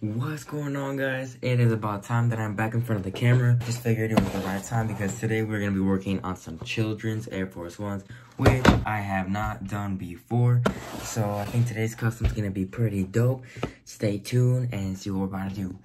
What's going on guys? It is about time that I'm back in front of the camera. Just figured it was the right time because today we're going to be working on some children's Air Force Ones, which I have not done before. So I think today's custom is going to be pretty dope. Stay tuned and see what we're about to do.